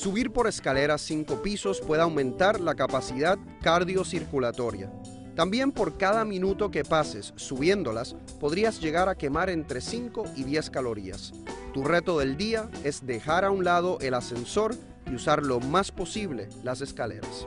Subir por escaleras cinco pisos puede aumentar la capacidad cardiocirculatoria. También por cada minuto que pases subiéndolas, podrías llegar a quemar entre 5 y 10 calorías. Tu reto del día es dejar a un lado el ascensor y usar lo más posible las escaleras.